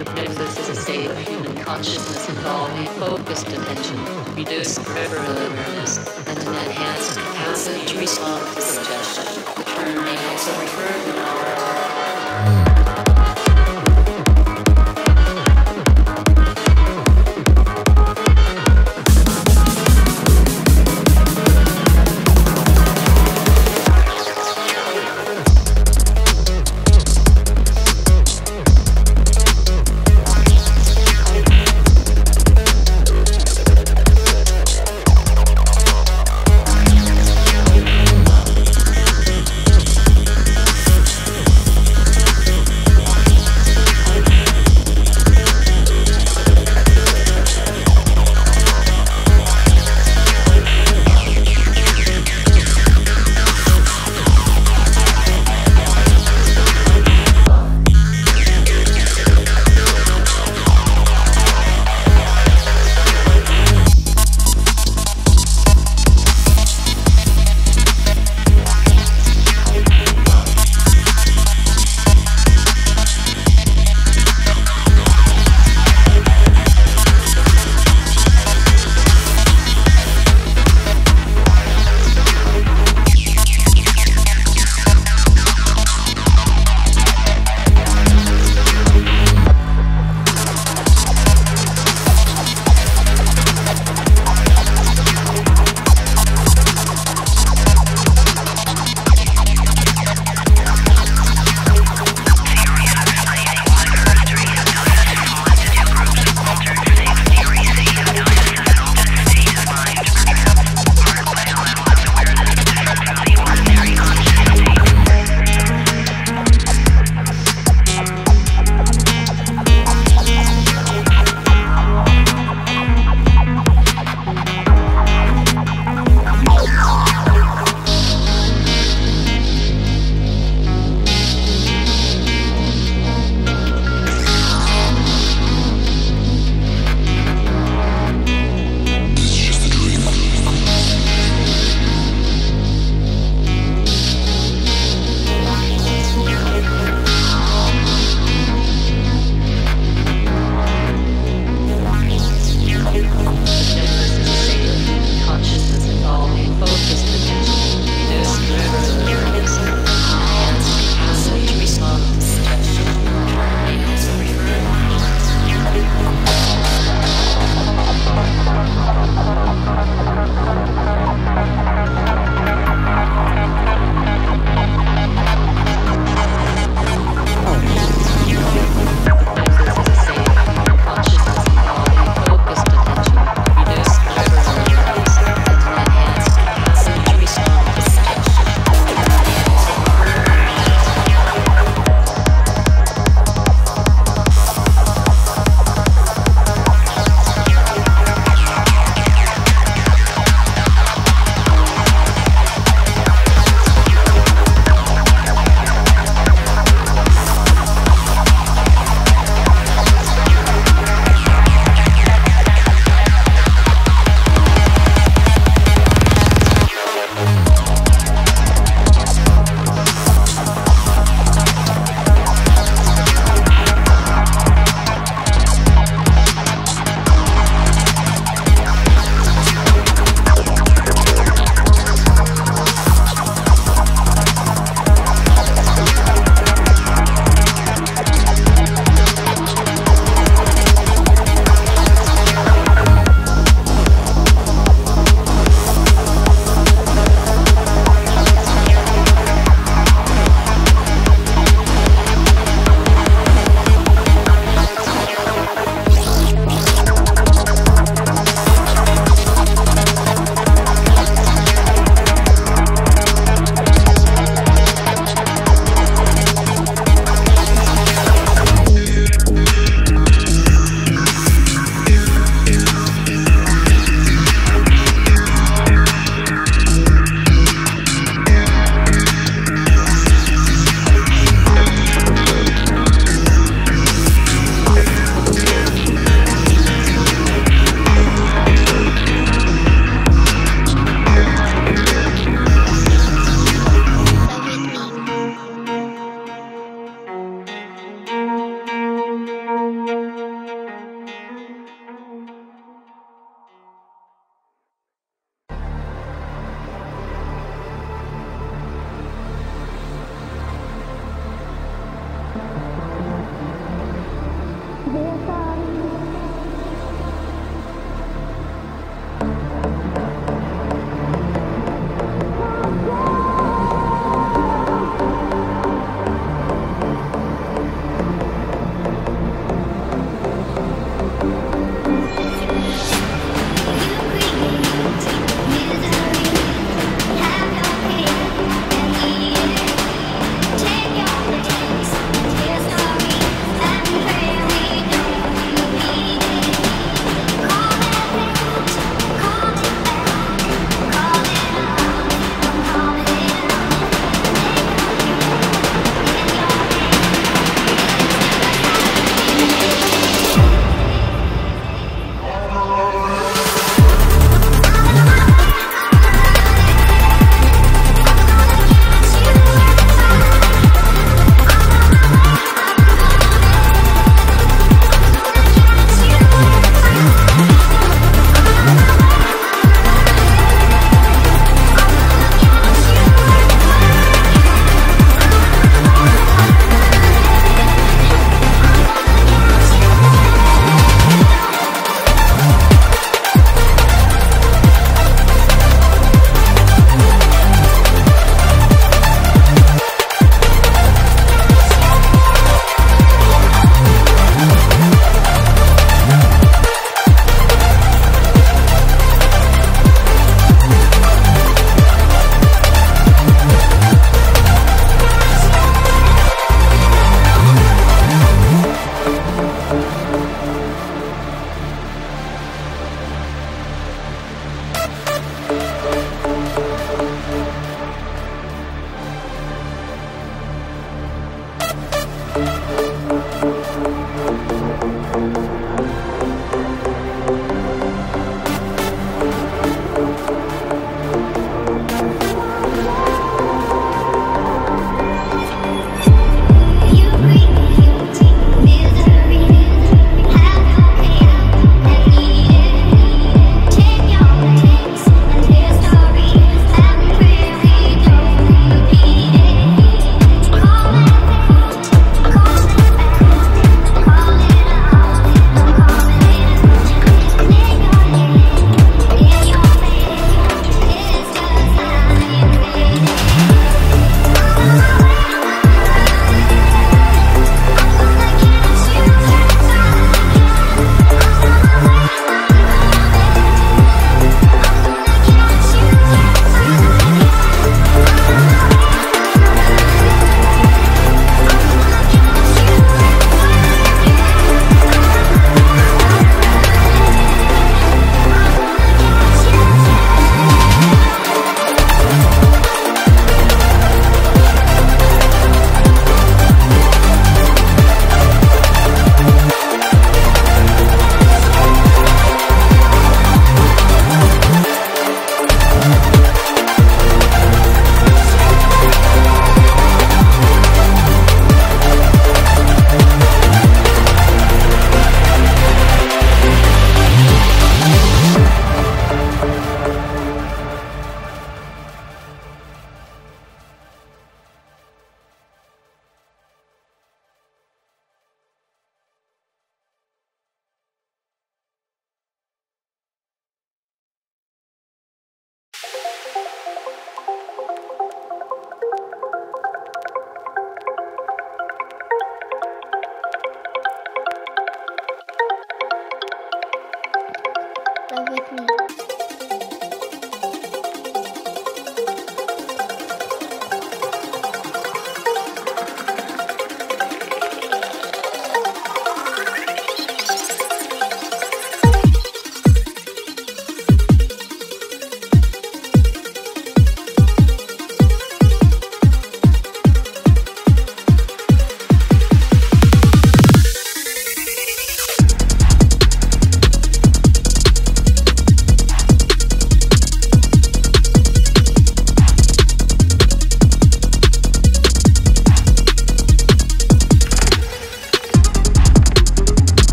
Hypnosis is a state of human consciousness involving focused attention, reduced peripheral awareness, and an enhanced capacity to respond to suggestion. The term may also refer to